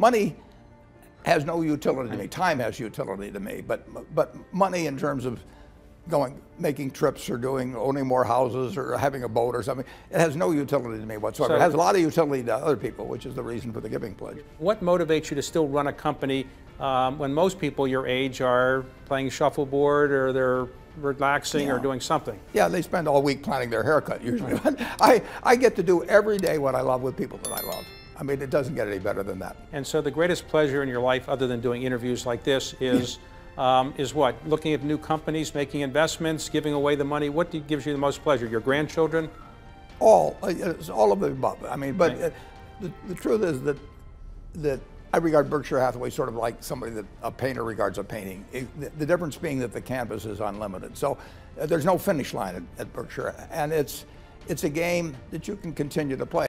money has no utility to me. Time has utility to me, but but money in terms of going making trips or doing owning more houses or having a boat or something, it has no utility to me whatsoever. So- it has a lot of utility to other people, which is the reason for the giving pledge. What motivates you to still run a company um, when most people your age are playing shuffleboard or they're relaxing or doing something? Yeah, they spend all week planning their haircut usually. I, I get to do every day what I love with people that I love. I mean, it doesn't get any better than that. And so the greatest pleasure in your life, other than doing interviews like this, is um, is what? Looking at new companies, making investments, giving away the money. What do- gives you the most pleasure? Your grandchildren? All, uh, all of the above. I mean, but uh, the, the truth is that that I regard Berkshire Hathaway sort of like somebody that a painter regards a painting. It- the, the difference being that the canvas is unlimited. So uh, there's no finish line at, at Berkshire, and it's it's a game that you can continue to play.